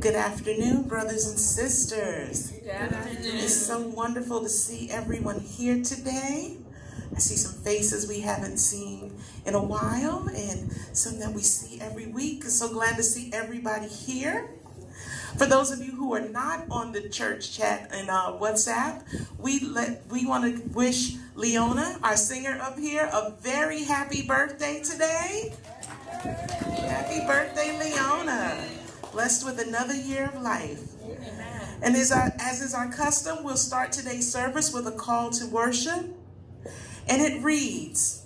Good afternoon, brothers and sisters. Good afternoon. It's so wonderful to see everyone here today. I see some faces we haven't seen in a while and some that we see every week. So glad to see everybody here. For those of you who are not on the church chat and uh, WhatsApp, we let we want to wish Leona, our singer up here, a very happy birthday today. Happy birthday, Leona. Blessed with another year of life. And as, our, as is our custom, we'll start today's service with a call to worship. And it reads,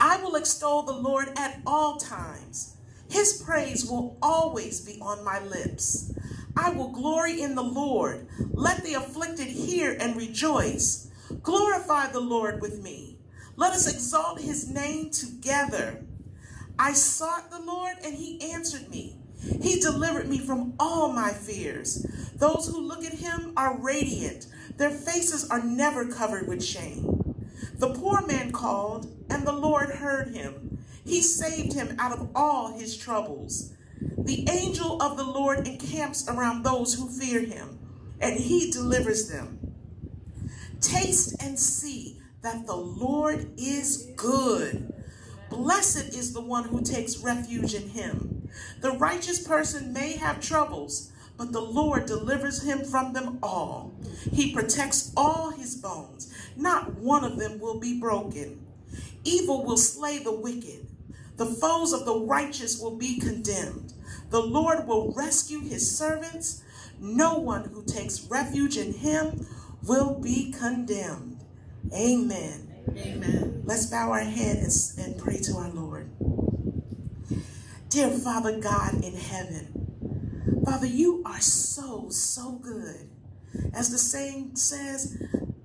I will extol the Lord at all times. His praise will always be on my lips. I will glory in the Lord. Let the afflicted hear and rejoice. Glorify the Lord with me. Let us exalt his name together. I sought the Lord and he answered me. He delivered me from all my fears. Those who look at him are radiant. Their faces are never covered with shame. The poor man called and the Lord heard him. He saved him out of all his troubles. The angel of the Lord encamps around those who fear him, and he delivers them. Taste and see that the Lord is good. Blessed is the one who takes refuge in him. The righteous person may have troubles, but the Lord delivers him from them all. He protects all his bones. Not one of them will be broken. Evil will slay the wicked. The foes of the righteous will be condemned. The Lord will rescue his servants. No one who takes refuge in him will be condemned. Amen. Amen. Let's bow our head and, and pray to our Lord. Dear Father God in heaven, Father, you are so, so good. As the saying says,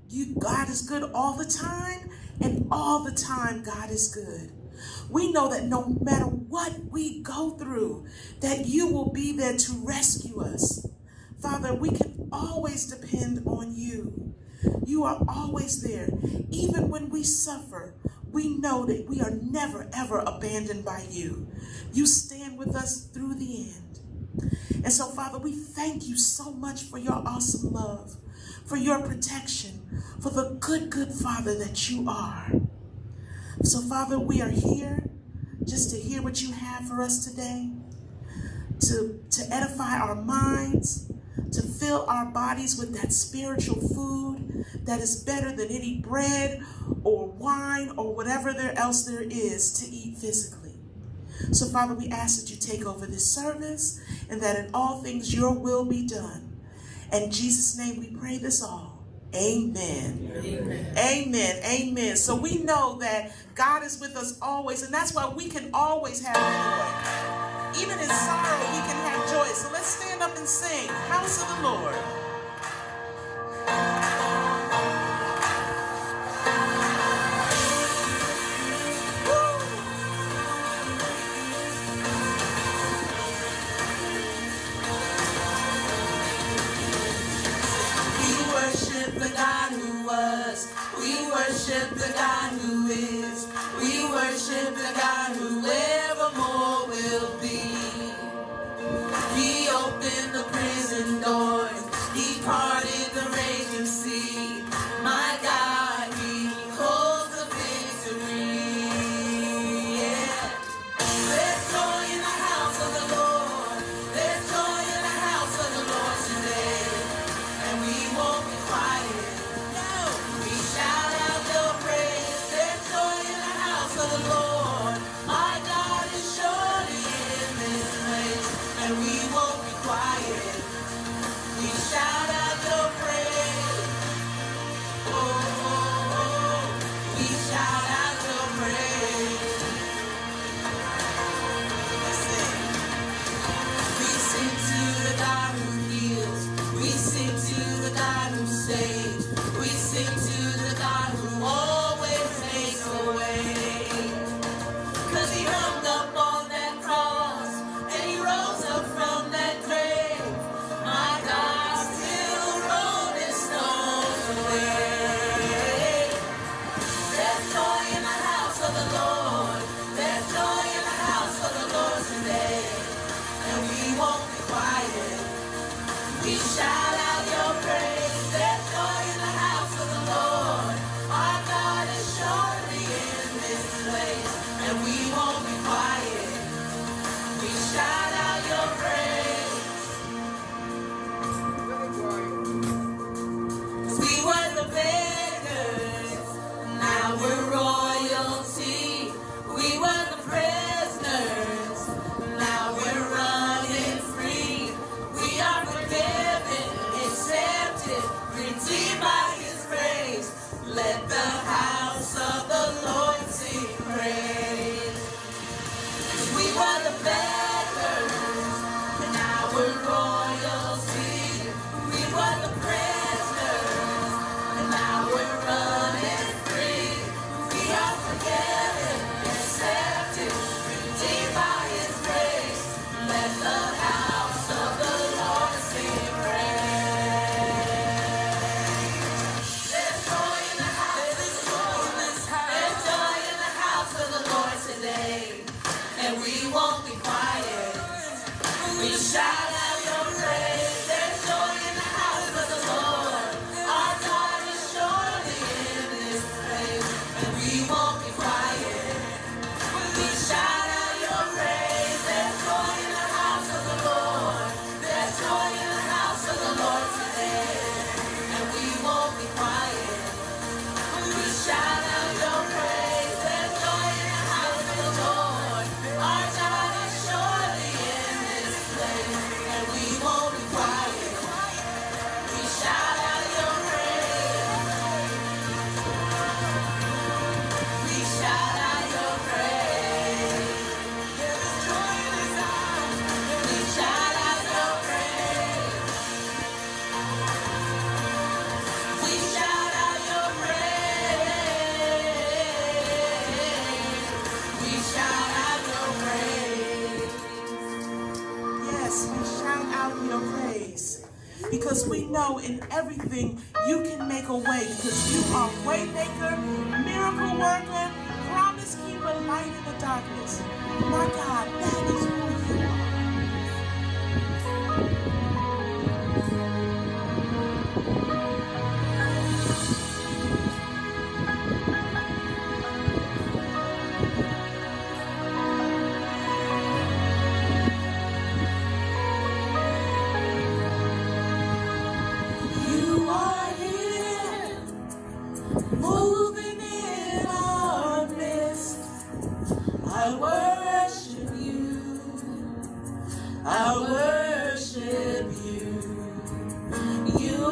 you God is good all the time, and all the time God is good. We know that no matter what we go through, that you will be there to rescue us. Father, we can always depend on you. You are always there. Even when we suffer, we know that we are never, ever abandoned by you. You stand with us through the end. And so, Father, we thank you so much for your awesome love, for your protection, for the good, good Father that you are. So, Father, we are here just to hear what you have for us today, to, to edify our minds, to fill our bodies with that spiritual food that is better than any bread or wine or whatever there else there is to eat physically. So, Father, we ask that you take over this service and that in all things your will be done. In Jesus' name we pray this all. Amen. Amen. Amen. Amen. So we know that God is with us always, and that's why we can always have. Even in sorrow, we can have joy. So let's stand up and sing House of the Lord.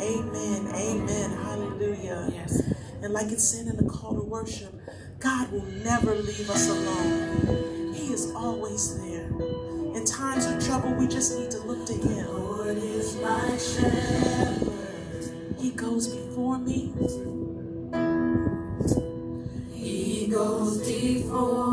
Amen. Amen. Hallelujah. Yes. And like it's said in the call to worship, God will never leave us alone. He is always there. In times of trouble, we just need to look to Him. The Lord is my shepherd. He goes before me. He goes before.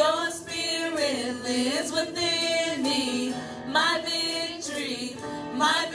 Your spirit lives within me. My victory, my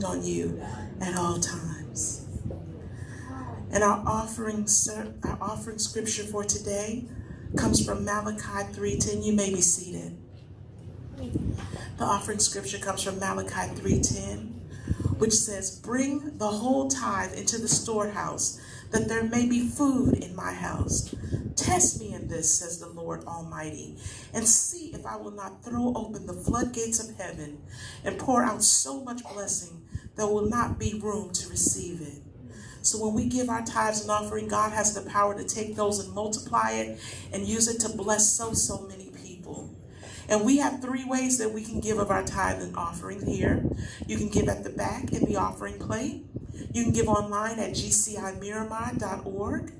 depend on you at all times. And our offering, our offering scripture for today comes from Malachi 3:10. You may be seated. The offering scripture comes from Malachi 3:10, which says, "Bring the whole tithe into the storehouse, that there may be food in my house. Test me in this," says the Lord Almighty, "and see if I will not throw open the floodgates of heaven and pour out so much blessing there will not be room to receive it." So when we give our tithes and offering, God has the power to take those and multiply it and use it to bless so, so many people. and we have three ways that we can give of our tithe and offering here. You can give at the back in the offering plate. You can give online at gcimiramar.org.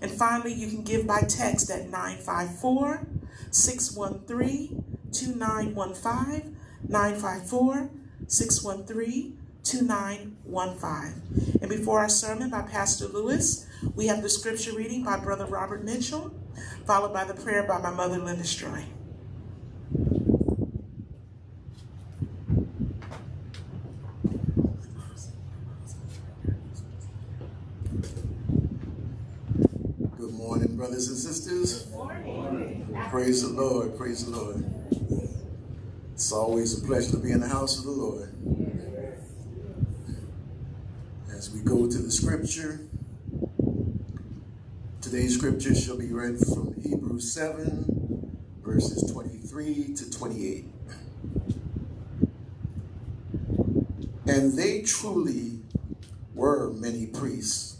And finally, you can give by text at 954 613 2915. 954 613 2915. And before our sermon by Pastor Lewis, we have the scripture reading by Brother Robert Mitchell, followed by the prayer by my mother, Linda Stroy. Good morning, brothers and sisters. Praise the Lord. Praise the Lord. It's always a pleasure to be in the house of the Lord. As we go to the scripture, today's scripture shall be read from Hebrews 7, verses 23 to 28. And they truly were many priests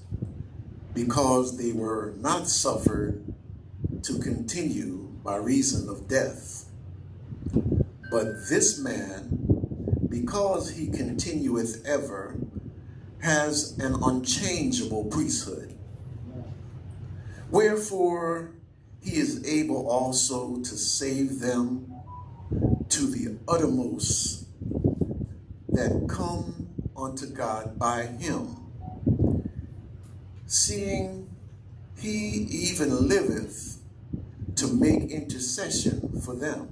because they were not suffered to continue by reason of death. But this man, because he continueth ever, has an unchangeable priesthood. Wherefore he is able also to save them to the uttermost that come unto God by him, seeing he even liveth to make intercession for them.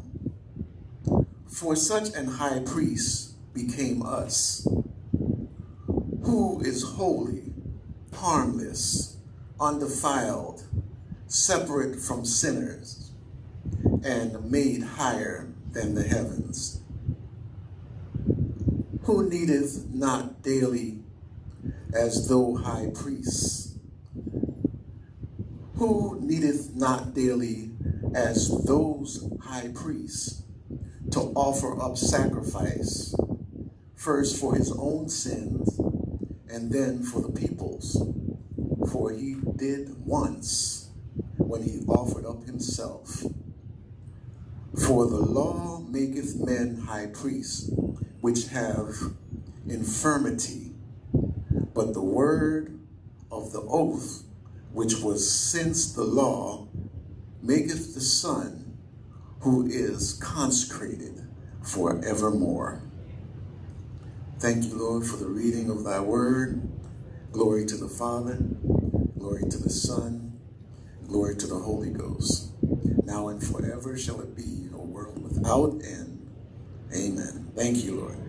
For such an high priest became us, who is holy, harmless, undefiled, separate from sinners, and made higher than the heavens, who needeth not daily as though high priests, who needeth not daily as those high priests to offer up sacrifice, first for his own sins and then for the people's. For he did once when he offered up himself. For the law maketh men high priests, which have infirmity, but the word of the oath, which was since the law, maketh the Son, who is consecrated forevermore. Thank you, Lord, for the reading of thy word. Glory to the Father, glory to the Son, glory to the Holy Ghost. Now and forever shall it be, a world without end. Amen. Thank you, Lord.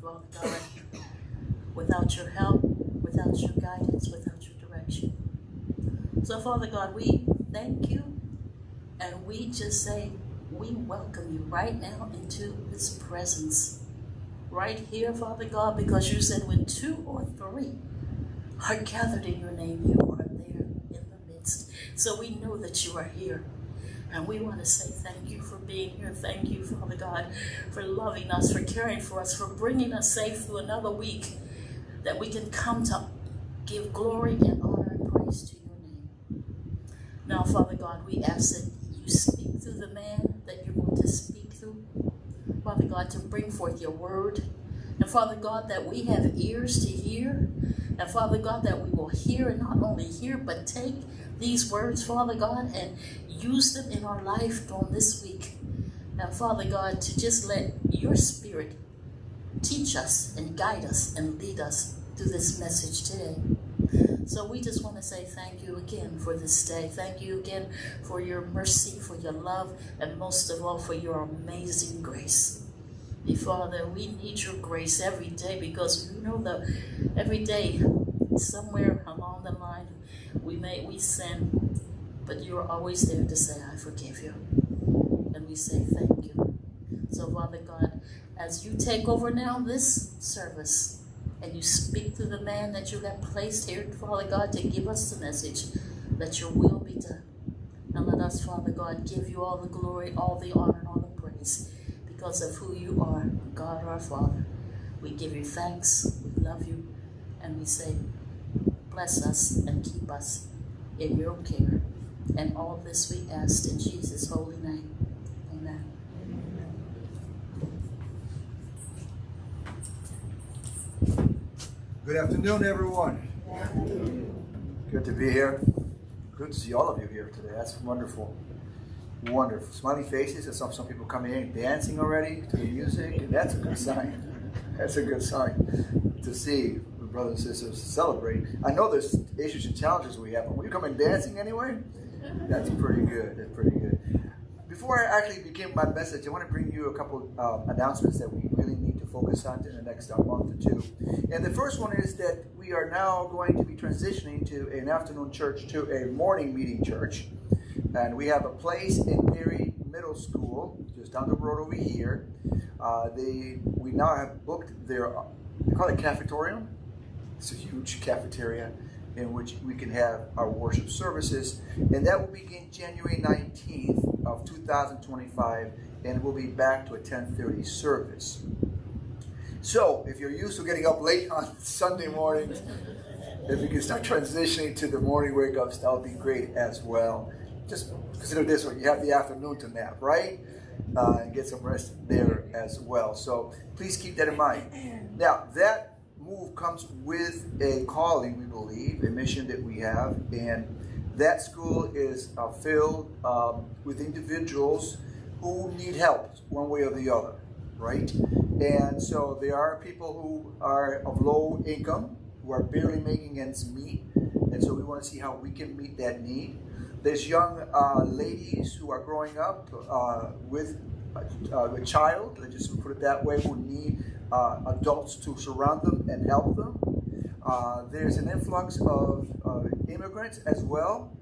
Father God, without your help, without your guidance, without your direction. So, Father God, we thank you and we just say, we welcome you right now into His presence. Right here, Father God, because you said when two or three are gathered in your name, you are there in the midst. So we know that you are here. And we want to say thank you for being here. Thank you, Father God, for loving us, for caring for us, for bringing us safe through another week that we can come to give glory and honor and praise to your name. Now, Father God, we ask that you speak through the man that you're going to speak through. Father God, to bring forth your word. And Father God, that we have ears to hear. And Father God, that we will hear and not only hear, but take these words, Father God, and use them in our life during this week. Now, Father God, to just let your spirit teach us and guide us and lead us through this message today. So we just want to say thank you again for this day. Thank you again for your mercy, for your love, and most of all for your amazing grace. Father, we need your grace every day because we know that every day, somewhere along the line, we may we sin, but you are always there to say, I forgive you. And we say thank you. So, Father God, as you take over now this service, and you speak to the man that you have placed here, Father God, to give us the message that your will be done. And let us, Father God, give you all the glory, all the honor, and all the praise because of who you are, God our Father. We give you thanks, we love you, and we say, bless us and keep us in your care. And all this we ask in Jesus' holy name. Amen. Good afternoon, everyone. Good to be here. Good to see all of you here today. That's wonderful. Wonderful. Smiley faces. And some, some people coming in dancing already to the music. And that's a good sign. That's a good sign to see brothers and sisters celebrate. I know there's issues and challenges we have, but when you come in dancing anyway, that's pretty good. That's pretty good. Before I actually begin my message, I want to bring you a couple uh, announcements that we really need to focus on in the next uh, month or two. And the first one is that we are now going to be transitioning to an afternoon church to a morning meeting church. And we have a place in Perry Middle School, just down the road over here. Uh, they, we now have booked their, they call it cafetorium. It's a huge cafeteria in which we can have our worship services. And that will begin January 19th of 2025 and we'll be back to a 1030 service. So if you're used to getting up late on Sunday mornings, if you can start transitioning to the morning wake ups, that would be great as well. Just consider this one, you have the afternoon to nap, right? Uh, and get some rest there as well. So please keep that in mind. Now, that move comes with a calling, we believe, a mission that we have, and that school is uh, filled um, with individuals who need help one way or the other, right? And so there are people who are of low income, who are barely making ends meet, and so we want to see how we can meet that need. There's young uh, ladies who are growing up uh, with a, uh, a child, let's just put it that way, who need uh, adults to surround them and help them. Uh, there's an influx of uh, immigrants as well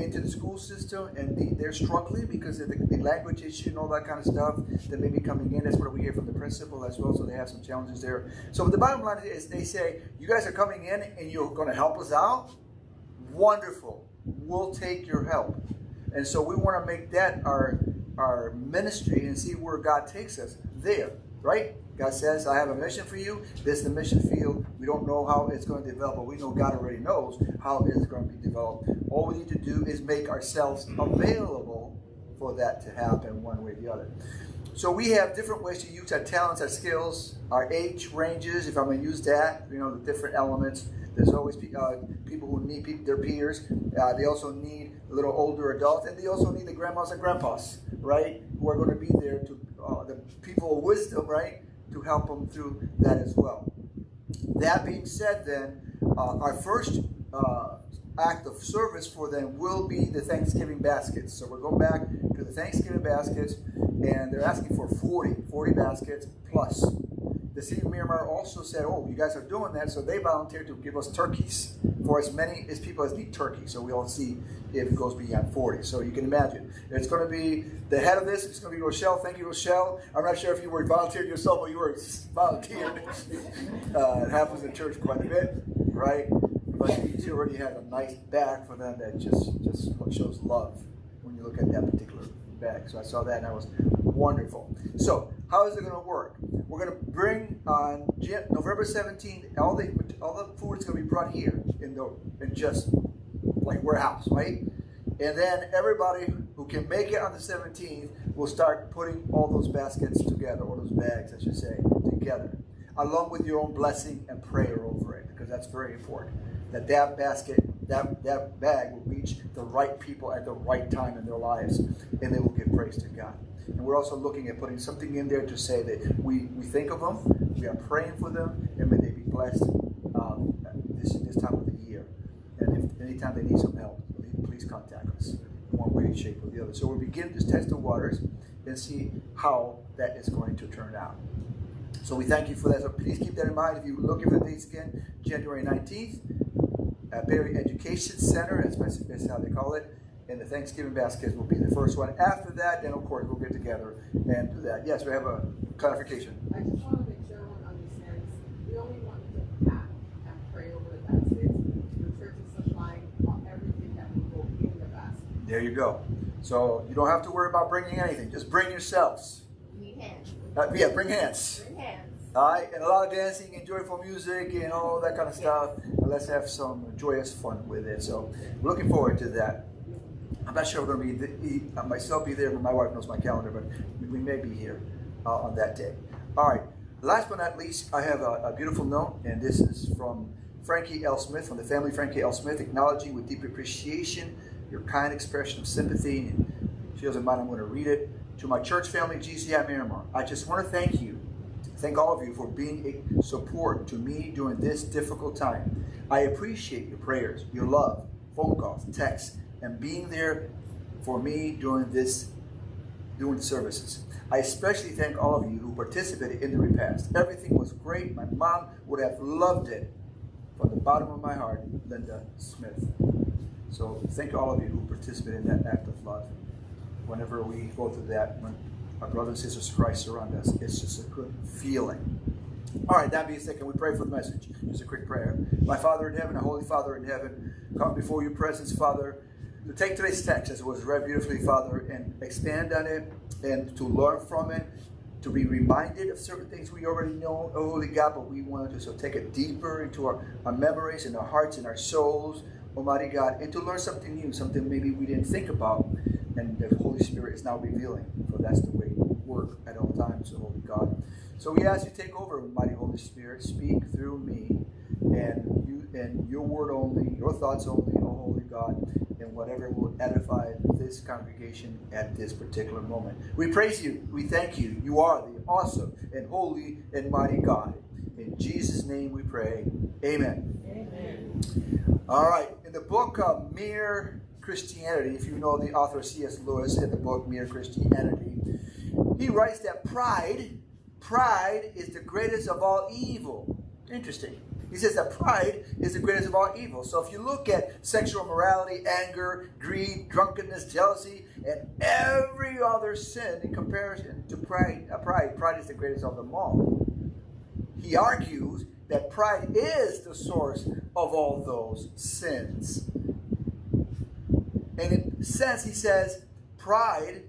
into the school system, and they're struggling because of the, the, language issue and all that kind of stuff that may be coming in. That's what we hear from the principal as well, so they have some challenges there. So the bottom line is they say, you guys are coming in and you're going to help us out? Wonderful. We'll take your help. And so we want to make that our, our ministry and see where God takes us there, right? God says, I have a mission for you. This is the mission field. We don't know how it's going to develop, but we know God already knows how it's going to be developed. All we need to do is make ourselves available for that to happen one way or the other. So we have different ways to use our talents, our skills, our age ranges, if I'm going to use that, you know, the different elements. There's always uh, people who need people, their peers. Uh, they also need a little older adults, and they also need the grandmas and grandpas, right, who are going to be there to uh, the people of wisdom, right, to help them through that as well. That being said, then, uh, our first uh, act of service for them will be the Thanksgiving baskets. So we're going back to the Thanksgiving baskets, and they're asking for 40, 40 baskets plus. The city of Miramar also said, oh, you guys are doing that, so they volunteered to give us turkeys for as many as people as need turkey. So we'll see if it goes beyond 40. So you can imagine. It's going to be the head of this. It's going to be Rochelle. Thank you, Rochelle. I'm not sure if you were volunteered yourself or you were volunteered. uh, it happens in church quite a bit, right? But she already had a nice bag for them that just, just shows love when you look at that particular bag. So I saw that and that was wonderful. So how is it going to work? We're going to bring on November 17th, all the all the food is going to be brought here in the in just like warehouse, right? And then everybody who can make it on the 17th will start putting all those baskets together, or those bags, I should say, together, along with your own blessing and prayer over it, because that's very important. That that basket, that, that bag will reach the right people at the right time in their lives, and they will give praise to God. And we're also looking at putting something in there to say that we, we think of them, we are praying for them, and may they be blessed um, this, this time of the year. And if anytime they need some help, please contact us in one way, shape, or the other. So we'll begin this test of waters and see how that is going to turn out. So we thank you for that. So please keep that in mind. If you're looking for dates again, January 19th at Perry Education Center, that's, that's how they call it. And the Thanksgiving baskets will be the first one. After that, then of course we'll get together and do that. Yes, we have a clarification. I just want to make sure everyone understands, we only want to pack and pray over the baskets. The church is supplying everything that will go in the basket. There you go. So you don't have to worry about bringing anything. Just bring yourselves. Need hands. Uh, yeah, bring hands. Bring hands. All right, and a lot of dancing and joyful music and all that kind of stuff. And let's have some joyous fun with it. So, looking forward to that. I'm not sure we're going to be the, myself be there, but my wife knows my calendar. But we may be here uh, on that day. All right. Last but not least, I have a, a beautiful note, and this is from Frankie L. Smith, from the family Frankie L. Smith, acknowledging with deep appreciation your kind expression of sympathy. And she doesn't mind, I'm going to read it. To my church family, GCI Miramar, I just want to thank you thank all of you for being a support to me during this difficult time. I appreciate your prayers, your love, phone calls, texts, and being there for me during this during the services. I especially thank all of you who participated in the repast. Everything was great. My mom would have loved it. From the bottom of my heart, Linda Smith. So thank all of you who participated in that act of love. Whenever we go through that, when our brothers and sisters Christ around us. It's just a good feeling. All right, that being said, can we pray for the message? Just a quick prayer. My Father in heaven, our Holy Father in heaven, come before your presence, Father, to take today's text as it was read beautifully, Father, and expand on it and to learn from it, to be reminded of certain things we already know, oh Holy God, but we want to so take it deeper into our, our memories and our hearts and our souls, Almighty God, and to learn something new, something maybe we didn't think about, and the Holy Spirit is now revealing. For that's the way you work at all times, oh, Holy God. So we ask you to take over, mighty Holy Spirit, speak through me, and you and your word only, your thoughts only, O Holy God, and whatever will edify this congregation at this particular moment. We praise you. We thank you. You are the awesome and holy and mighty God. In Jesus' name we pray. Amen. Amen. All right. In the book of Mere Christianity, if you know the author C.S. Lewis in the book Mere Christianity, he writes that pride, pride is the greatest of all evil. Interesting. He says that pride is the greatest of all evil. So if you look at sexual morality, anger, greed, drunkenness, jealousy, and every other sin in comparison to pride, uh, pride, pride is the greatest of them all. He argues that pride is the source of all those sins. And in a sense, he says pride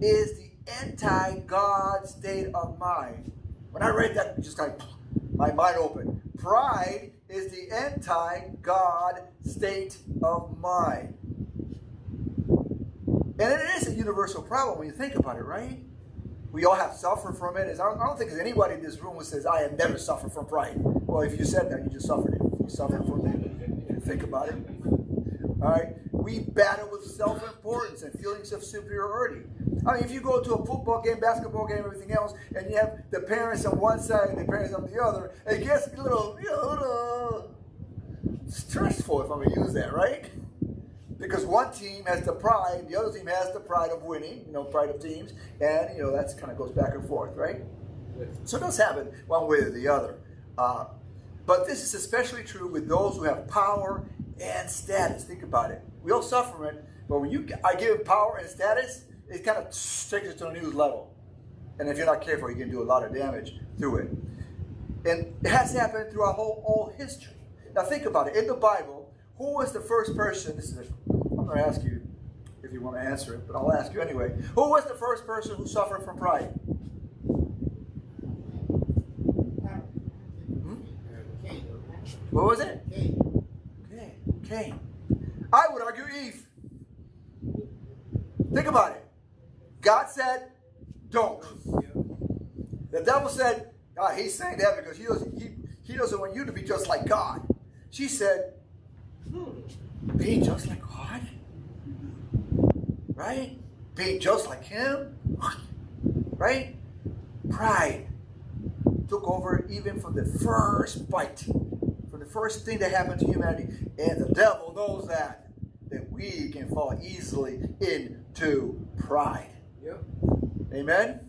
is the anti-God state of mind. When I read that, just of my mind open. Pride is the anti-God state of mind. And it is a universal problem when you think about it, right? We all have suffered from it. I don't think there's anybody in this room who says, I have never suffered from pride. Well, if you said that, you just suffered it. You suffered from it. Think about it. All right? We battle with self-importance and feelings of superiority. I mean, if you go to a football game, basketball game, everything else, and you have the parents on one side and the parents on the other, it gets a little, you know, a little stressful, if I'm going to use that, right? Because one team has the pride, the other team has the pride of winning, you know, pride of teams, and, you know, that kind of goes back and forth, right? So it does happen one way or the other. Uh, but this is especially true with those who have power and status. Think about it. We all suffer from it, but when you I give power and status, it kind of takes it to a new level. And if you're not careful, you can do a lot of damage through it. And it has happened through our whole all history. Now think about it. In the Bible, who was the first person? This is a, I'm going to ask you if you want to answer it, but I'll ask you anyway. Who was the first person who suffered from pride? Hmm? What was it? Cain. Cain. I would argue Eve. Think about it. God said, don't. The devil said, ah, he's saying that because he doesn't, he, he doesn't want you to be just like God. She said, being just like God? Right? Being just like Him? Right? Pride took over even from the first bite, from the first thing that happened to humanity. And the devil knows that, that we can fall easily into pride. Yep. Amen?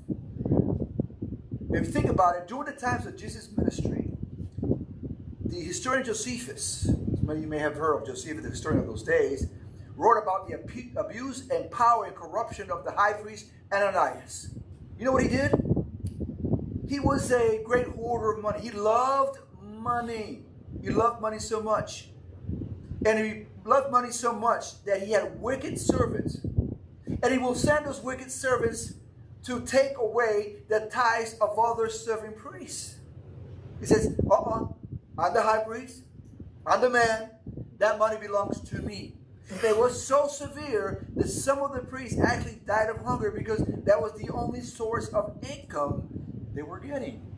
If you think about it, during the times of Jesus' ministry, the historian Josephus, many of you may have heard of Josephus, the historian of those days, wrote about the abuse and power and corruption of the high priest Ananias. You know what he did? He was a great hoarder of money. He loved money. He loved money so much. And he loved money so much that he had wicked servants. And he will send those wicked servants to take away the tithes of other serving priests. He says, uh-uh, I'm the high priest. I'm the man. That money belongs to me. It was so severe that some of the priests actually died of hunger because that was the only source of income they were getting.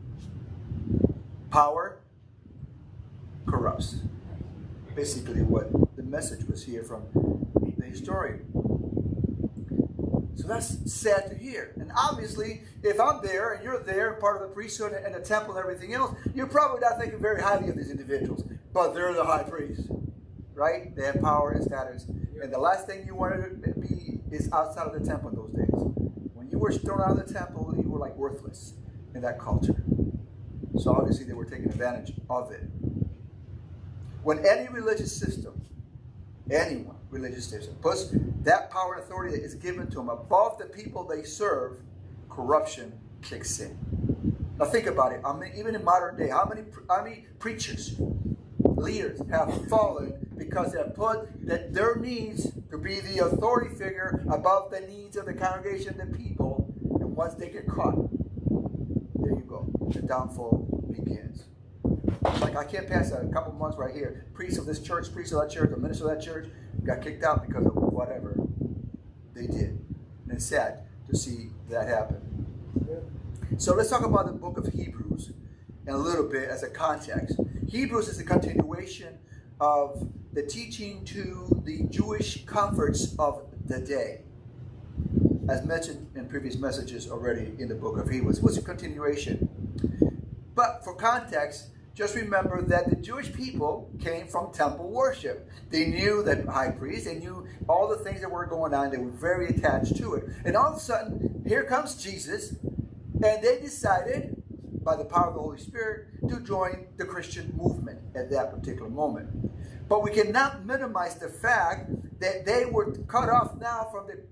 Power corrupts. Basically, what the message was here from the historian. So that's sad to hear. And obviously, if I'm there and you're there, part of the priesthood and the temple and everything else, you're probably not thinking very highly of these individuals. But they're the high priests, right? They have power and status. And the last thing you wanted to be is outside of the temple in those days. When you were thrown out of the temple, you were like worthless in that culture. So obviously, they were taking advantage of it. When any religious system, anyone, religious system, puts that power and authority that is given to them above the people they serve, corruption kicks in. Now think about it. I mean, even in modern day, how many how many preachers, leaders have fallen because they have put that their needs to be the authority figure above the needs of the congregation, the people, and once they get caught, there you go. The downfall begins. Like I can't pass a couple months right here. Priest of this church, priest of that church, a minister of that church got kicked out because of whatever they did. And it's sad to see that happen. So let's talk about the book of Hebrews in a little bit as a context. Hebrews is a continuation of the teaching to the Jewish comforts of the day. As mentioned in previous messages already in the book of Hebrews, it was a continuation. But for context, just remember that the Jewish people came from temple worship. They knew that high priest, they knew all the things that were going on, they were very attached to it. And all of a sudden, here comes Jesus, and they decided, by the power of the Holy Spirit, to join the Christian movement at that particular moment. But we cannot minimize the fact that they were cut off now from the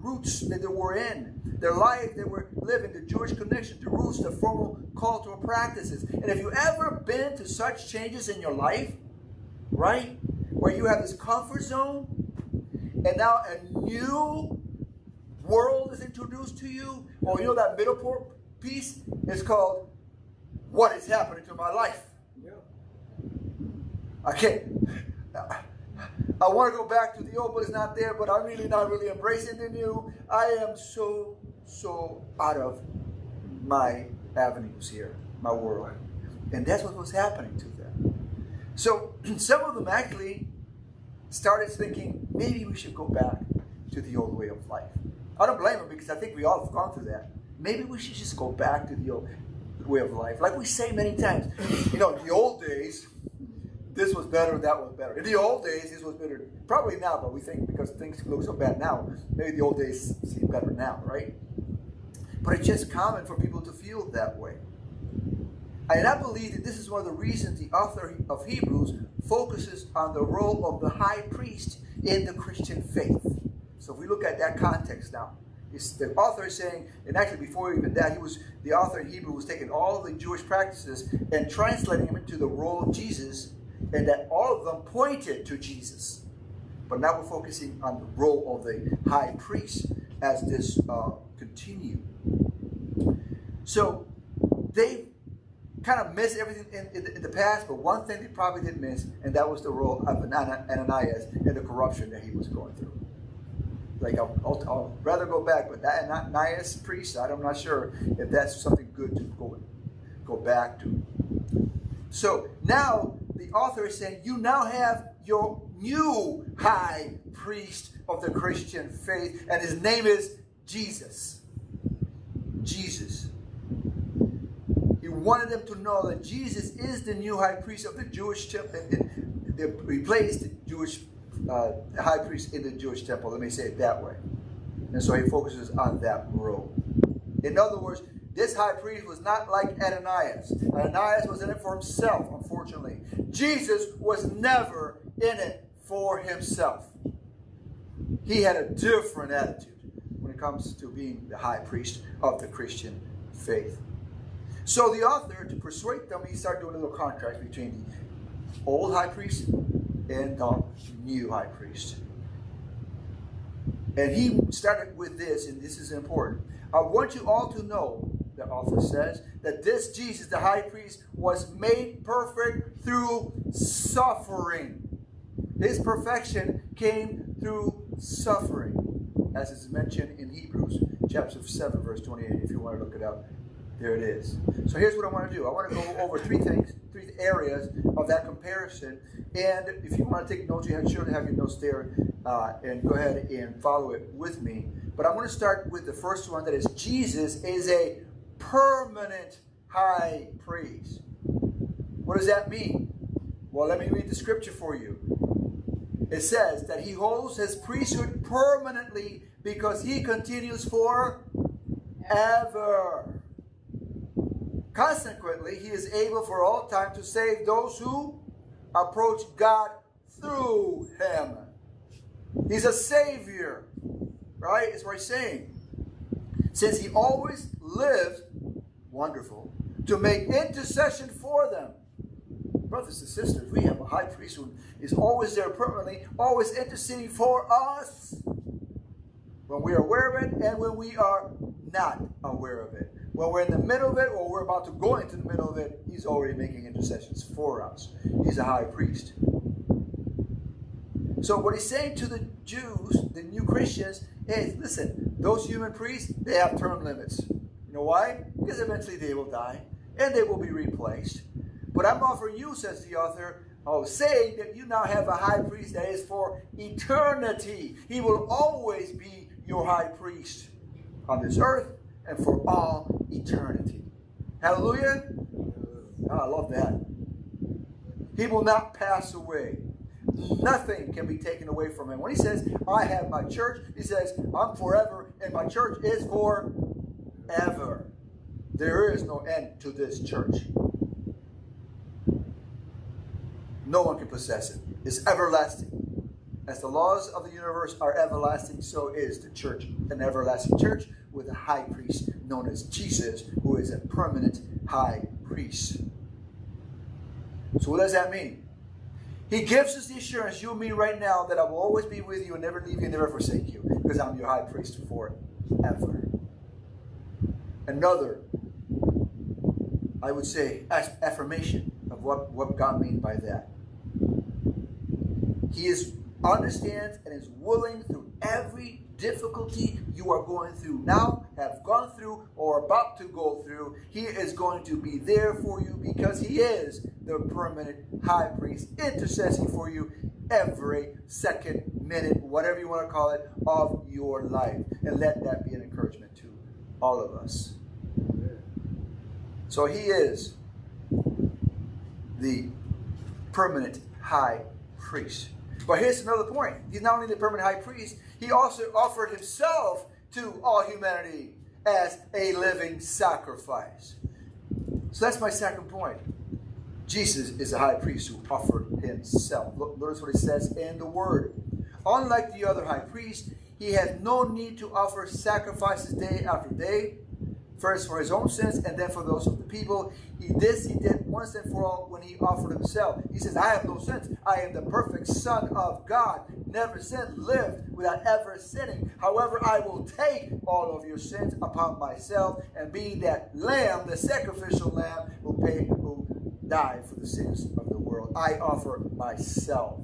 roots that they were in. Their life, they were living, the Jewish connection, the roots, the formal cultural practices. And if you ever been to such changes in your life, right, where you have this comfort zone, and now a new world is introduced to you, or you know that middle piece is called "What is happening to my life." I can't. I want to go back to the old, but it's not there. But I'm really not really embracing the new. I am so so out of my avenues here, my world, and that's what was happening to them. So some of them actually started thinking maybe we should go back to the old way of life. I don't blame them because I think we all have gone through that. Maybe we should just go back to the old way of life. Like we say many times, you know, the old days, this was better, that was better. In the old days, this was better. Probably now, but we think because things look so bad now, maybe the old days seem better now, right? But it's just common for people to feel that way. And I believe that this is one of the reasons the author of Hebrews focuses on the role of the high priest in the Christian faith. So if we look at that context now, it's, the author is saying, and actually before even that, he was the author in Hebrew was taking all the Jewish practices and translating them into the role of Jesus, and that all of them pointed to Jesus. But now we're focusing on the role of the high priest as this uh, continue. So they kind of missed everything in, in, the, in, the, past, but one thing they probably didn't miss, and that was the role of Ananias and the corruption that he was going through. Like, I'll, I'll, I'll rather go back, but that Ananias priest, I'm not sure if that's something good to go, go back to. So now the author is saying, You now have your new high priest of the Christian faith, and his name is Jesus. Jesus. He wanted them to know that Jesus is the new high priest of the Jewish temple. They replaced the Jewish uh, high priest in the Jewish temple. Let me say it that way. And so he focuses on that role. In other words, this high priest was not like Ananias. Ananias was in it for himself, unfortunately. Jesus was never in it for himself. He had a different attitude when it comes to being the high priest of the Christian faith. So the author, to persuade them, he started doing a little contrast between the old high priest and the new high priest. And he started with this, and this is important. I want you all to know, the author says, that this Jesus, the high priest, was made perfect through suffering. His perfection came through suffering, as is mentioned in Hebrews chapter 7, verse 28, if you want to look it up. There it is. So here's what I want to do. I want to go over three things, three areas of that comparison. And if you want to take notes, you have surely have your notes there, uh, and go ahead and follow it with me. But I want to start with the first one. That is, Jesus is a permanent high priest. What does that mean? Well, let me read the scripture for you. It says that he holds his priesthood permanently because he continues for ever. Consequently, he is able for all time to save those who approach God through him. He's a savior, right? That's what he's saying. Since he always lives, wonderful, to make intercession for them. Brothers and sisters, we have a high priest who is always there permanently, always interceding for us when we are aware of it and when we are not aware of it. When we're in the middle of it or we're about to go into the middle of it, he's already making intercessions for us. He's a high priest. So what he's saying to the Jews, the new Christians, is listen, those human priests, they have term limits. You know why? Because eventually they will die and they will be replaced. But I'm offering you, says the author, of saying that you now have a high priest that is for eternity. He will always be your high priest on this earth and for all eternity. Hallelujah. Oh, I love that. He will not pass away. Nothing can be taken away from him. When he says, I have my church, he says, I'm forever, and my church is forever. There is no end to this church. No one can possess it. It's everlasting. As the laws of the universe are everlasting, so is the church an everlasting church with a high priest known as Jesus, who is a permanent high priest. So, what does that mean? He gives us the assurance, you and me right now, that I will always be with you and never leave you and never forsake you, because I'm your high priest forever. Another, I would say, affirmation of what, what God means by that. He is understands and is willing through every difficulty you are going through now, have gone through, or about to go through, he is going to be there for you because he is the permanent high priest intercessing for you every second, minute, whatever you want to call it, of your life. And let that be an encouragement to all of us. So he is the permanent high priest. But here's another point. He's not only the permanent high priest, he also offered himself to all humanity as a living sacrifice. So that's my second point. Jesus is a high priest who offered himself. Look, notice what it says in the word. Unlike the other high priest, he had no need to offer sacrifices day after day. First for his own sins and then for those of the people. He this he did once and for all when he offered himself. He says, I have no sins. I am the perfect Son of God. Never sinned, lived without ever sinning. However, I will take all of your sins upon myself and be that lamb, the sacrificial lamb, who pay who died for the sins of the world. I offer myself.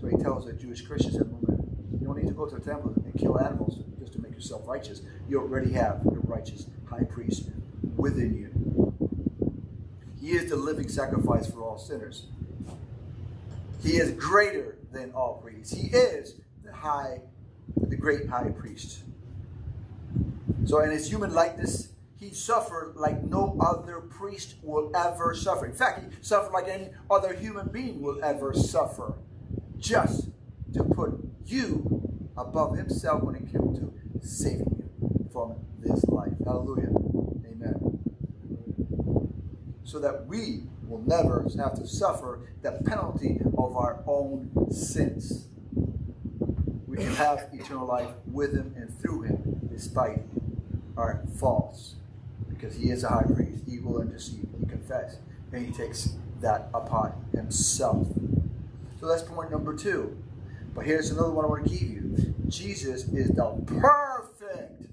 So he tells the Jewish Christians you don't need to go to the temple and kill animals just to make yourself righteous. You already have your righteous high priest within you. He is the living sacrifice for all sinners. He is greater than all priests. He is the high, the great high priest. So in his human likeness, he suffered like no other priest will ever suffer. In fact, he suffered like any other human being will ever suffer. Just to put you above himself when it came to saving you from this life. Hallelujah. Amen. So that we will never have to suffer the penalty of our own sins. We can have eternal life with him and through him despite our faults. Because he is a high priest. He will intercede. He confess. And he takes that upon himself. So that's point number two. But here's another one I want to give you. Jesus is the perfect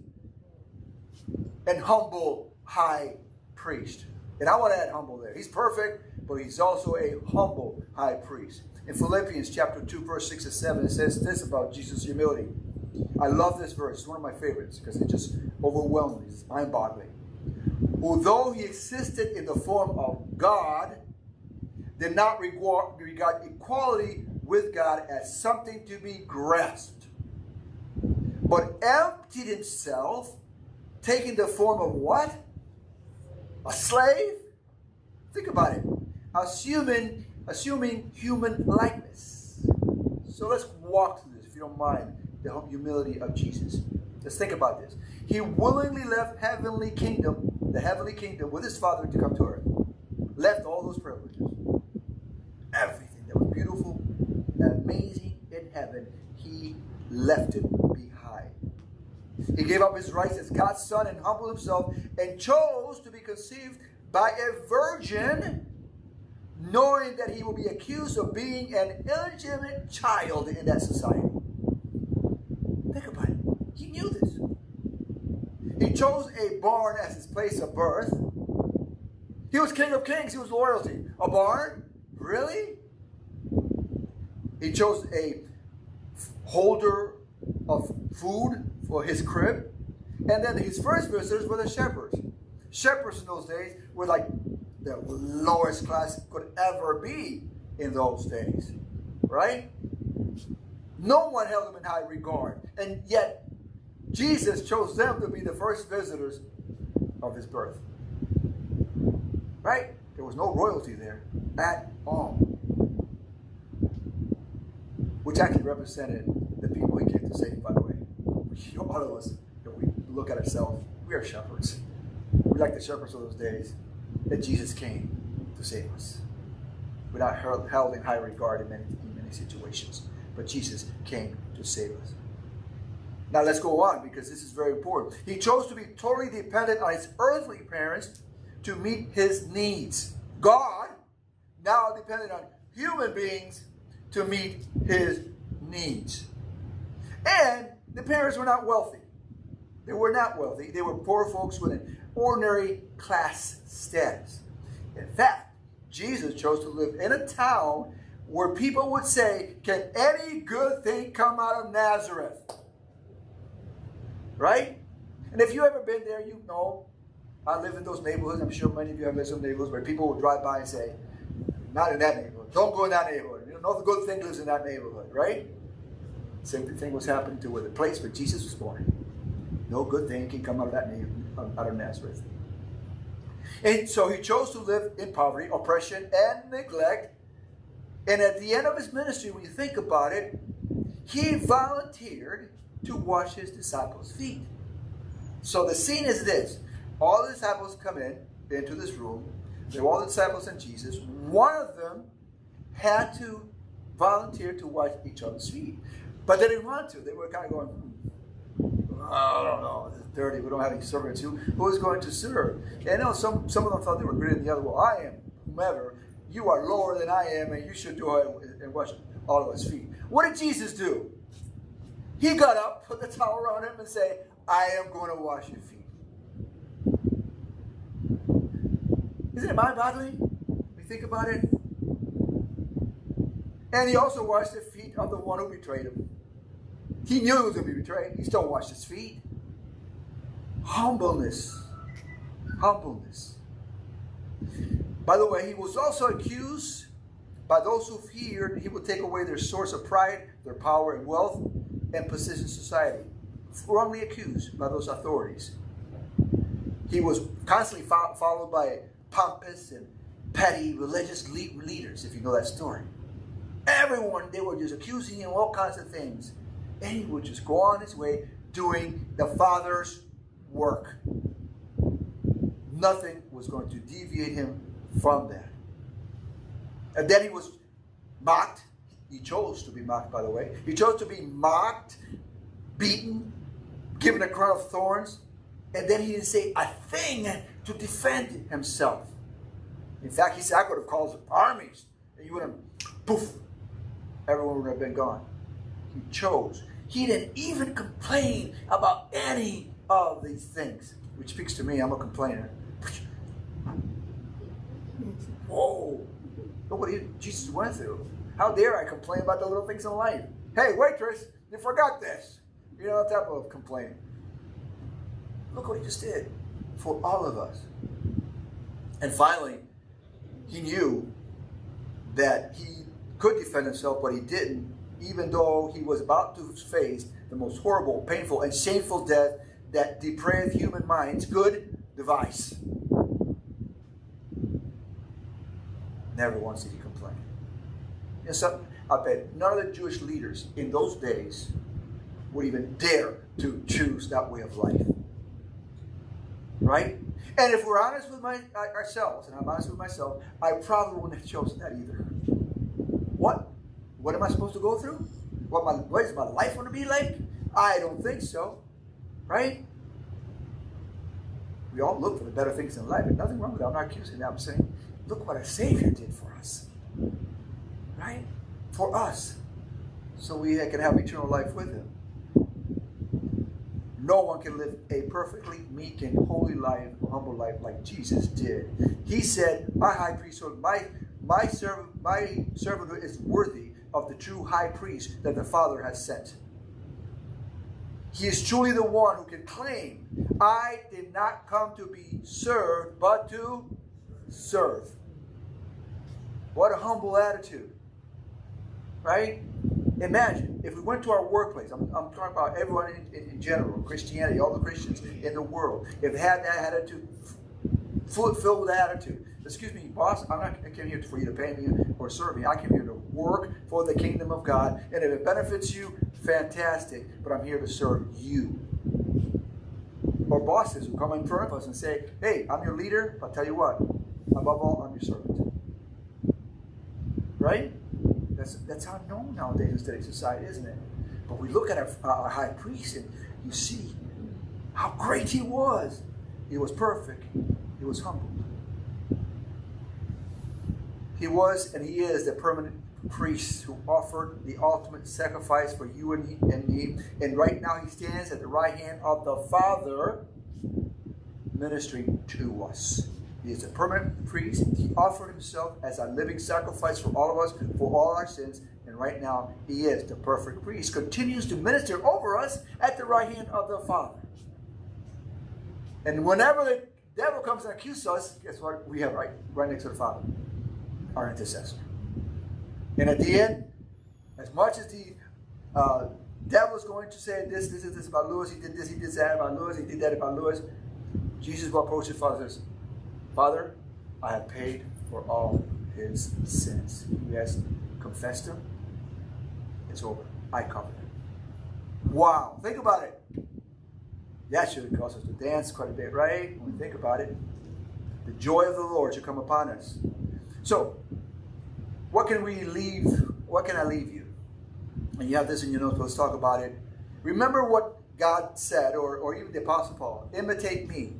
and humble high priest. And I want to add humble there. He's perfect, but he's also a humble high priest. In Philippians chapter 2, verse 6 and 7, it says this about Jesus' humility. I love this verse. It's one of my favorites because it just overwhelms me. It's mind-boggling. Although he existed in the form of God, did not regard, regard equality with God as something to be grasped, but emptied himself, taking the form of what? A slave? Think about it. Assuming, assuming human likeness. So let's walk through this, if you don't mind, the humility of Jesus. Let's think about this. He willingly left heavenly kingdom, the heavenly kingdom, with his Father to come to earth. Left all those privileges. Everything that was beautiful amazing in heaven, he left it. He gave up his rights as God's son and humbled himself and chose to be conceived by a virgin, knowing that he will be accused of being an illegitimate child in that society. Think about it. He knew this. He chose a barn as his place of birth. He was king of kings. He was loyalty. A barn? Really? He chose a holder of food for his crib. And then his first visitors were the shepherds. Shepherds in those days were like the lowest class could ever be in those days. Right? No one held them in high regard. And yet, Jesus chose them to be the first visitors of his birth. Right? There was no royalty there at all. Which actually represented the people he came to save, the way. You know, of us, if we look at ourselves, we are shepherds. We're like the shepherds of those days that Jesus came to save us. We're not held in high regard in many, in many situations. But Jesus came to save us. Now let's go on because this is very important. He chose to be totally dependent on his earthly parents to meet his needs. God now dependent on human beings to meet his needs. And the parents were not wealthy. They were not wealthy. They were poor folks with an ordinary class status. In fact, Jesus chose to live in a town where people would say, Can any good thing come out of Nazareth? Right? And if you've ever been there, you know. I live in those neighborhoods. I'm sure many of you have lived in some neighborhoods where people will drive by and say, Not in that neighborhood. Don't go in that neighborhood. You know, no good thing lives in that neighborhood, right? Same thing was happening to the place where Jesus was born. No good thing can come out of that neighborhood, out of Nazareth. And so he chose to live in poverty, oppression, and neglect. And at the end of his ministry, when you think about it, he volunteered to wash his disciples' feet. So the scene is this. All the disciples come in into this room. They're all the disciples and Jesus. One of them had to volunteer to wash each other's feet. But they didn't want to. They were kind of going, hmm, I don't know, it's dirty. We don't have any servants. Who, who is going to serve? And I know some, some of them thought they were greater than the other. Well, I am, whomever. You are lower than I am, and you should do ahead and wash all of his feet. What did Jesus do? He got up, put the towel around him, and said, I am going to wash your feet. Isn't it mind-boggling? We think about it. And he also washed the feet of the one who betrayed him. He knew he was going to be betrayed. He still washed his feet. Humbleness. Humbleness. By the way, he was also accused by those who feared he would take away their source of pride, their power and wealth, and position in society. Wrongly accused by those authorities. He was constantly fo- followed by pompous and petty religious le- leaders, if you know that story. Everyone, they were just accusing him of all kinds of things. And he would just go on his way doing the Father's work. Nothing was going to deviate him from that. And then he was mocked. He chose to be mocked, by the way. He chose to be mocked, beaten, given a crown of thorns, and then he didn't say a thing to defend himself. In fact, he said, I could have called armies, and you would have, poof, everyone would have been gone. Chose. He didn't even complain about any of these things, which speaks to me. I'm a complainer. Whoa. Look what Jesus went through. How dare I complain about the little things in life? Hey, waitress, you forgot this. You know, that type of complaining. Look what he just did for all of us. And finally, he knew that he could defend himself, but he didn't, even though he was about to face the most horrible, painful, and shameful death that depraved human minds could devise. Never once did he complain. You know something? I bet none of the Jewish leaders in those days would even dare to choose that way of life. Right? And if we're honest with my, uh, ourselves, and I'm honest with myself, I probably wouldn't have chosen that either. What? What am I supposed to go through? What, my, what is my life going to be like? I don't think so. Right? We all look for the better things in life. There's nothing wrong with that. I'm not accusing that. I'm saying, look what our Savior did for us. Right? For us. So we can have eternal life with Him. No one can live a perfectly meek and holy life, humble life like Jesus did. He said, "My high priesthood, my my servant, my servanthood is worthy of the true high priest that the Father has sent." He is truly the one who can claim, "I did not come to be served, but to serve." What a humble attitude, right? Imagine if we went to our workplace, I'm, I'm talking about everyone in, in, in, general, Christianity, all the Christians in the world, if had that attitude, filled with that attitude. Excuse me, boss, I'm not I came here for you to pay me or serve me. I came here to work for the kingdom of God. And if it benefits you, fantastic. But I'm here to serve you. Or bosses who come in front of us and say, hey, I'm your leader, but I'll tell you what, above all, I'm your servant. Right? That's, that's how known nowadays in today's society, isn't it? But we look at our, our high priest and you see how great he was. He was perfect. He was humble. He was and he is the permanent priest who offered the ultimate sacrifice for you and, me. And right now he stands at the right hand of the Father ministering to us. He is a permanent priest. He offered himself as a living sacrifice for all of us, for all our sins. And right now, he is the perfect priest. Continues to minister over us at the right hand of the Father. And whenever the devil comes and accuses us, guess what? We have right, right next to the Father, our intercessor. And at the end, as much as the uh, devil is going to say this, this, is this about Lewis, he did this, he did that about Lewis, he did that about Lewis, Jesus will approach his Father and says, Father, I have paid for all his sins. He has confessed them. It's over. I cover it. Wow. Think about it. That should cause us to dance quite a bit, right? When we think about it. The joy of the Lord should come upon us. So, what can we leave? What can I leave you? And you have this in your notes. Let's talk about it. Remember what God said, or, or even the Apostle Paul, imitate me.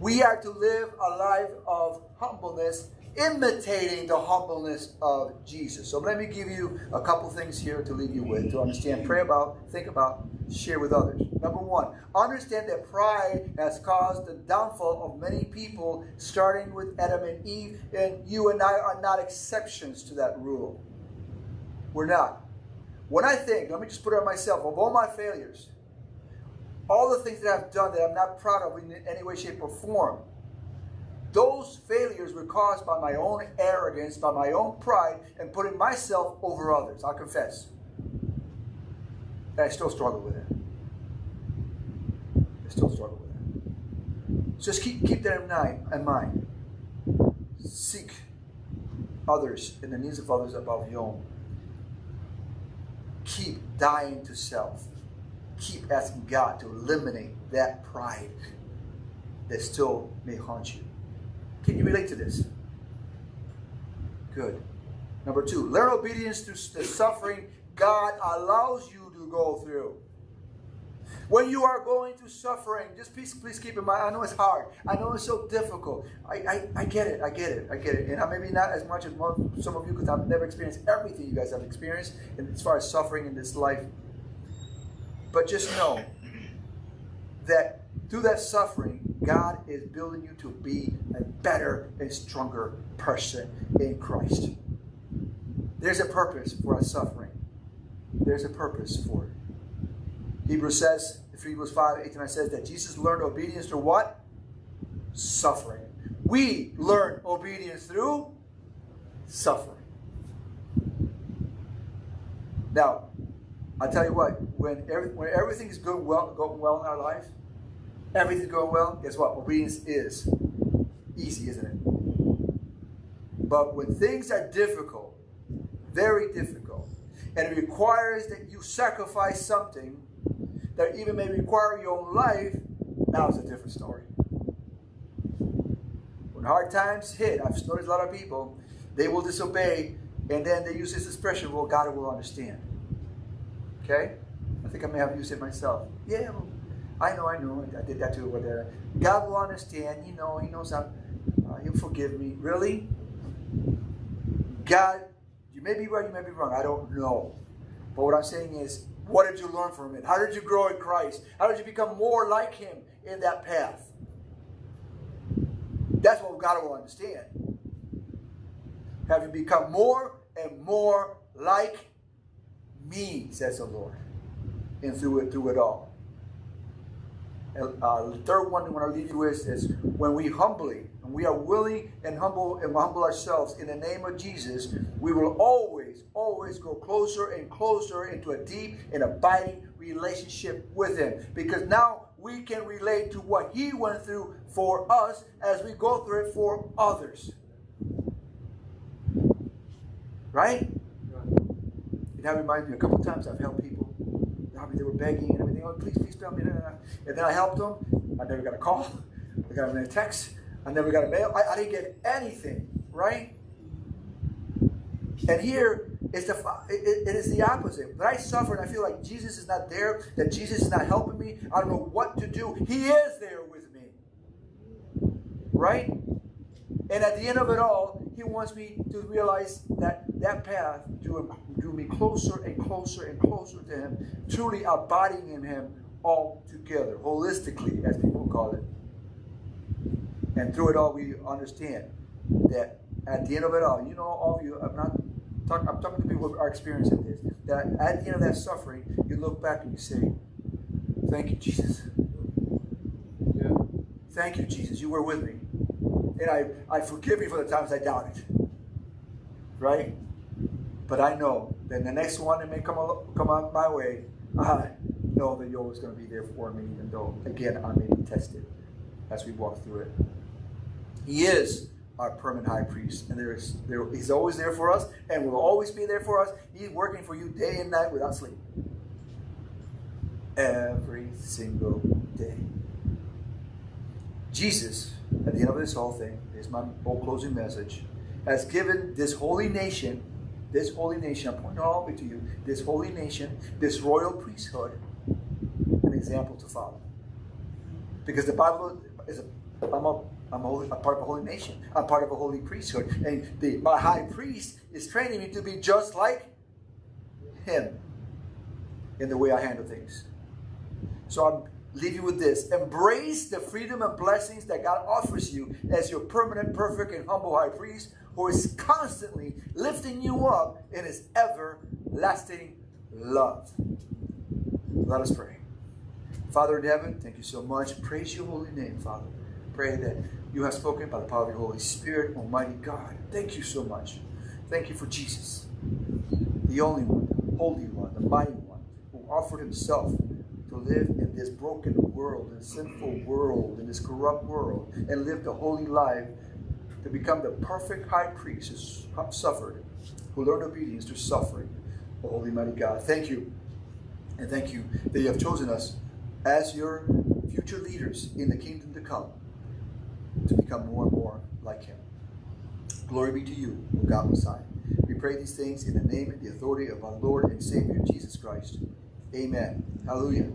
We are to live a life of humbleness, imitating the humbleness of Jesus. So let me give you a couple things here to leave you with, to understand, pray about, think about, share with others. Number one, understand that pride has caused the downfall of many people, starting with Adam and Eve, and you and I are not exceptions to that rule. We're not. When I think, let me just put it on myself, of all my failures, all the things that I've done that I'm not proud of in any way, shape, or form, those failures were caused by my own arrogance, by my own pride, and putting myself over others. I'll confess. And I still struggle with it. I still struggle with it. Just keep, keep that in mind, in mind. Seek others and the needs of others above your own. Keep dying to self. Keep asking God to eliminate that pride that still may haunt you. Can you relate to this? Good. Number two, learn obedience through the suffering God allows you to go through. When you are going through suffering, just please, please keep in mind. I know it's hard. I know it's so difficult. I, I, I get it. I get it. I get it. And I maybe not as much as some of you because I've never experienced everything you guys have experienced as far as suffering in this life. But just know that through that suffering, God is building you to be a better and stronger person in Christ. There's a purpose for our suffering. There's a purpose for it. Hebrews says, Hebrews 5, 8 9 says that Jesus learned obedience through what? Suffering. We learn obedience through suffering. Now, I'll tell you what, when, every, when everything is going well, going well in our life, everything's going well, guess what? Obedience is easy, isn't it? But when things are difficult, very difficult, and it requires that you sacrifice something that even may require your own life, now it's a different story. When hard times hit, I've noticed a lot of people, they will disobey, and then they use this expression, well, God will understand. Okay? I think I may have used it myself. Yeah, I know, I know. I did that too. But uh, God will understand. You know, He knows how. Uh, he'll forgive me. Really? God, you may be right, you may be wrong. I don't know. But what I'm saying is, what did you learn from it? How did you grow in Christ? How did you become more like Him in that path? That's what God will understand. Have you become more and more like me, says the Lord, and through it, through it all. Uh, the third one I want to leave you with is when we humbly and we are willing and humble and humble ourselves in the name of Jesus, we will always, always go closer and closer into a deep and abiding relationship with Him. Because now we can relate to what He went through for us as we go through it for others. Right? That reminds me a couple times I've helped people they were begging and everything. Oh, please, please tell me. And uh, then I helped them. I never got a call. I got a text. I never got a mail. I, I didn't get anything, right? And here is the it, it is the opposite. When I suffer and I feel like Jesus is not there, that Jesus is not helping me, I don't know what to do. He is there with me, right? And at the end of it all, He wants me to realize that that path drew, me closer and closer and closer to Him, truly abiding in Him all together, holistically, as people call it. And through it all, we understand that at the end of it all, you know, all of you, I'm not talking, I'm talking to people who are experiencing this, that at the end of that suffering, you look back and you say, Thank you, Jesus. Yeah. Thank you, Jesus. You were with me. And I, I forgive you for the times I doubted. Right? But I know that the next one that may come, come on my way, I know that you're always going to be there for me, even though, again, I may be tested as we walk through it. He is our permanent high priest, and there is there, he's always there for us, and will always be there for us. He's working for you day and night without sleep. Every single day. Jesus, at the end of this whole thing, is my whole closing message, has given this holy nation, this holy nation, I'm pointing all to you, this holy nation, this royal priesthood, an example to follow. Because the Bible is a, I'm a, I'm a, a part of a holy nation. I'm part of a holy priesthood. And the, my high priest is training me to be just like him in the way I handle things. So I'm leaving you with this. Embrace the freedom and blessings that God offers you as your permanent, perfect, and humble high priest who is constantly lifting you up in his everlasting love. Let us pray. Father in heaven, thank you so much. Praise your holy name, Father. Pray that you have spoken by the power of your Holy Spirit, Almighty God. Thank you so much. Thank you for Jesus, the only one, the holy one, the mighty one, who offered himself to live in this broken world, in this sinful world, in this corrupt world, and live the holy life to become the perfect high priest who suffered, who learned obedience through suffering. Oh, holy mighty God, thank you. And thank you that you have chosen us as your future leaders in the kingdom to come to become more and more like him. Glory be to you, O God Messiah. We pray these things in the name and the authority of our Lord and Savior Jesus Christ. Amen. Hallelujah.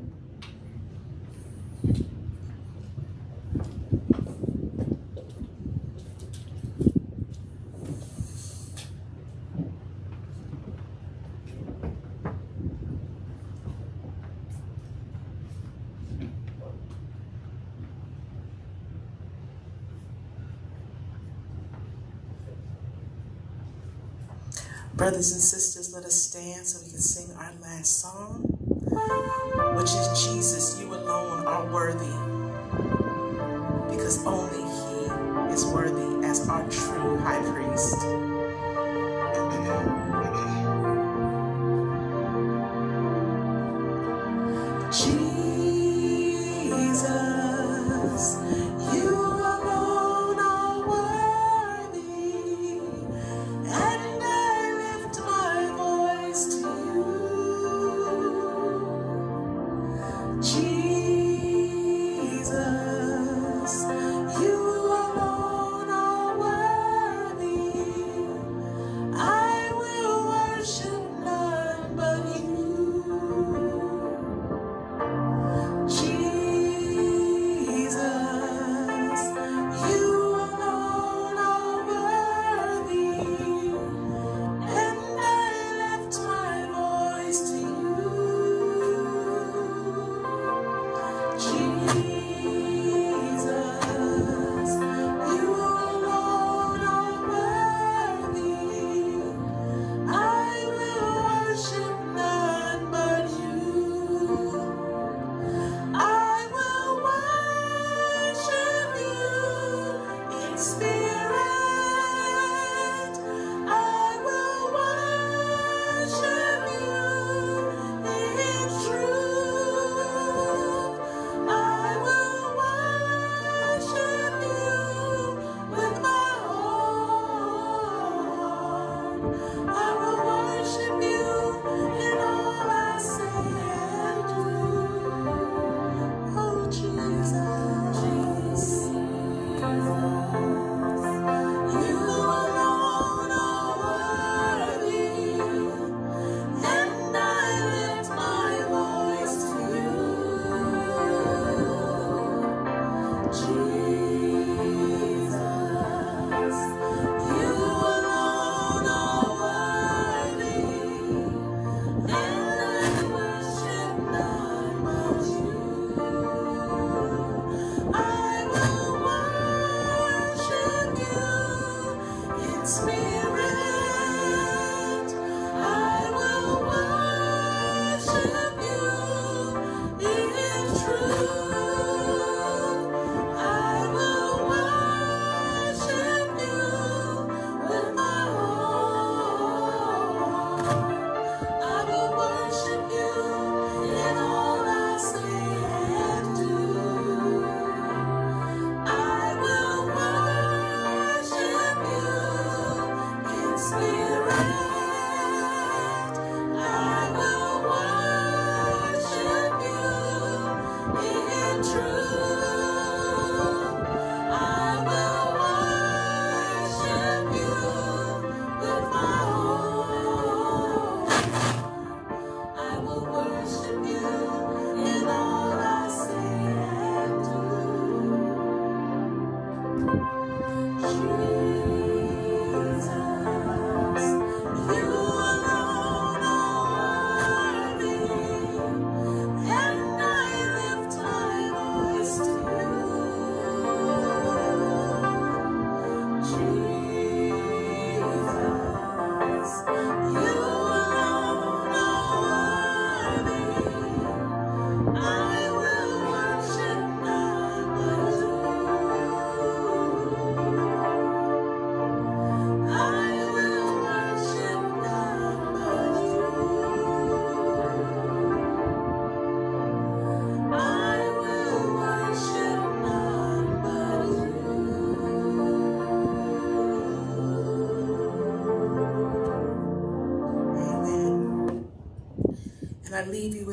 Brothers and sisters, let us stand so we can sing our last song, which is Jesus, you alone are worthy, because only He is worthy as our true high priest.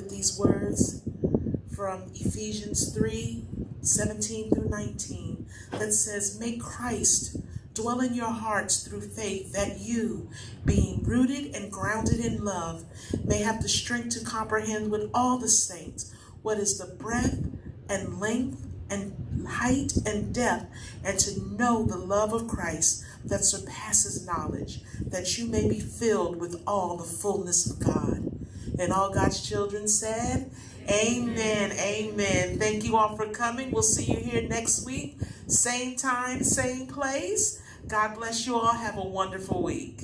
With these words from Ephesians 3 17 through 19 that says, Make Christ dwell in your hearts through faith, that you, being rooted and grounded in love, may have the strength to comprehend with all the saints what is the breadth and length and height and depth, and to know the love of Christ that surpasses knowledge, that you may be filled with all the fullness of God. And all God's children said, Amen. Amen. Thank you all for coming. We'll see you here next week. Same time, same place. God bless you all. Have a wonderful week.